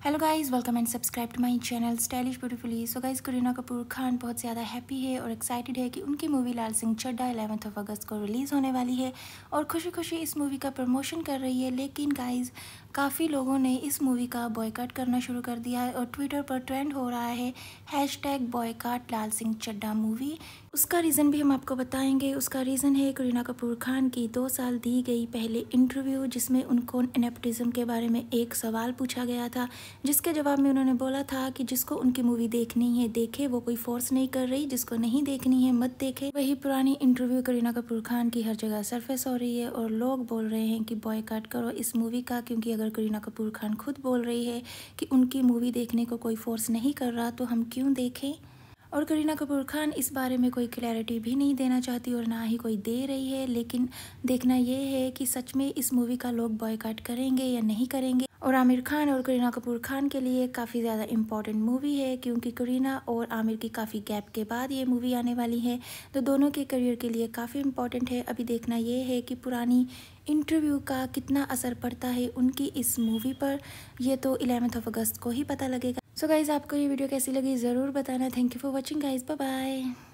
Hello guys welcome and subscribe to my channel stylish beautifully so guys Kareena Kapoor Khan बहुत ज़्यादा happy है और excited है कि उनकी movie Laal Singh Chaddha eleventh of August को रिलीज़ होने वाली है और खुशी खुशी इस मूवी का प्रमोशन कर रही है। लेकिन गाइस काफ़ी लोगों ने इस मूवी का बॉयकाट करना शुरू कर दिया है और ट्विटर पर ट्रेंड हो रहा है hashtag boycott Laal Singh Chaddha movie उसका रीज़न भी हम आपको बताएँगे। उसका रीज़न है करीना कपूर खान की दो साल दी गई पहले इंटरव्यू जिसमें उनको नेपोटिज्म के बारे में एक सवाल पूछा गया था। जिसके जवाब में उन्होंने बोला था कि जिसको उनकी मूवी देखनी है, देखे, वो कोई फोर्स नहीं कर रही। जिसको नहीं देखनी है, मत देखे। वही पुरानी इंटरव्यू करीना कपूर खान की हर जगह सरफेस हो रही है और लोग बोल रहे हैं कि बॉयकाट करो इस मूवी का, क्योंकि अगर करीना कपूर खान खुद बोल रही है कि उनकी मूवी देखने को कोई फोर्स नहीं कर रहा तो हम क्यों देखें? और करीना कपूर खान इस बारे में कोई क्लैरिटी भी नहीं देना चाहती और ना ही कोई दे रही है। लेकिन देखना ये है कि सच में इस मूवी का लोग बॉयकाट करेंगे या नहीं करेंगे। और आमिर खान और करीना कपूर खान के लिए काफ़ी ज़्यादा इंपॉर्टेंट मूवी है, क्योंकि करीना और आमिर की काफ़ी गैप के बाद ये मूवी आने वाली है। तो दोनों के करियर के लिए काफ़ी इंपॉर्टेंट है। अभी देखना ये है कि पुरानी इंटरव्यू का कितना असर पड़ता है उनकी इस मूवी पर। यह तो इलेवंथ ऑफ़ अगस्त को ही पता लगेगा। सो गाइज़ आपको ये वीडियो कैसी लगी? ज़रूर बताना। Thank you for watching guys bye bye